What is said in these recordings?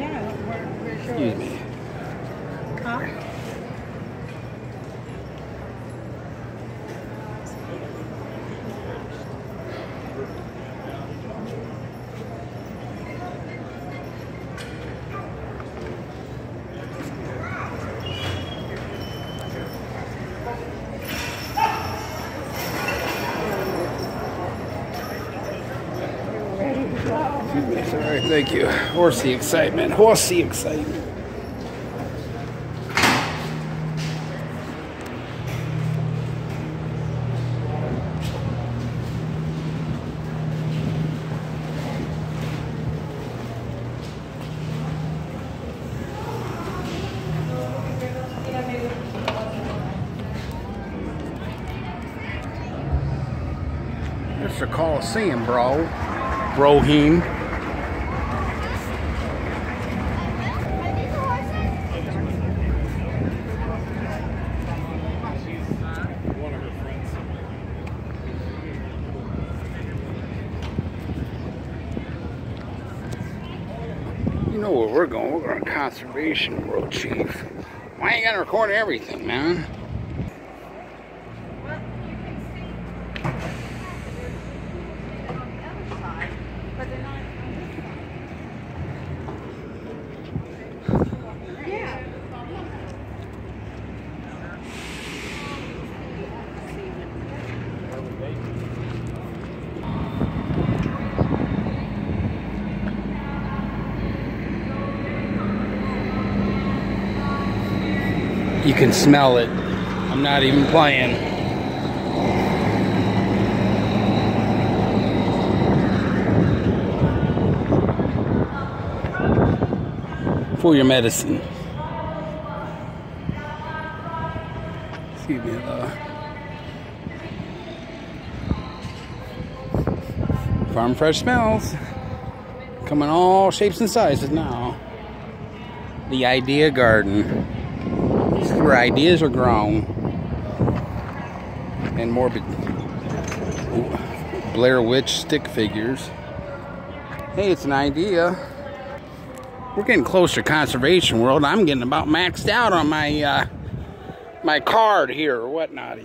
Excuse me. Huh? Sorry, thank you. Horsey excitement. Horsey excitement. It's the Coliseum, bro. Brohim. You know where we're going. We're going to Conservation World, Chief. Why ain't you gotta record everything, man? You can smell it. I'm not even playing. For your medicine. Excuse me, though. Farm fresh smells. Coming all shapes and sizes now. The Idea Garden. Where ideas are grown. And morbid Blair Witch stick figures. Hey, it's an idea. We're getting close to conservation world. I'm getting about maxed out on my uh, my card here or whatnot.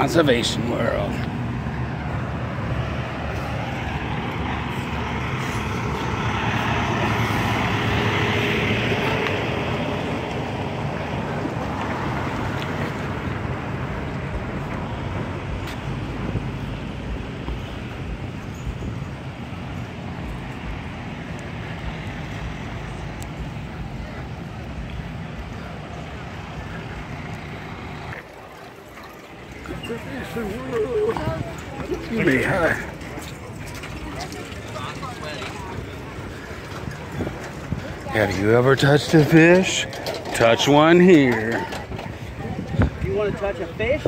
Conservation World. You be high. Have you ever touched a fish? Touch one here. You want to touch a fish?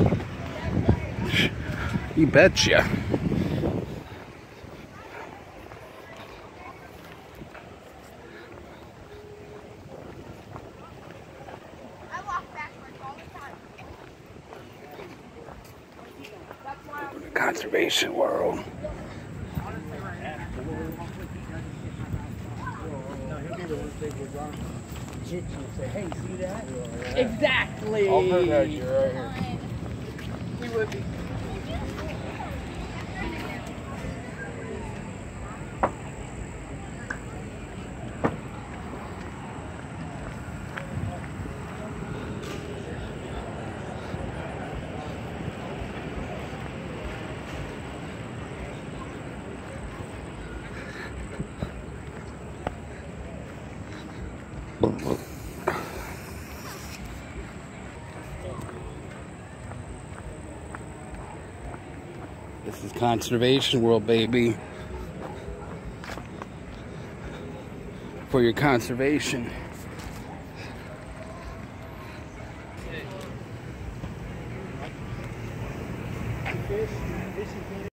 You betcha. I walk backwards all the time. That's why I'm Conservation world. Hey, see that? Exactly. I'll protect you right here. We would be. This is conservation world, baby. For your conservation.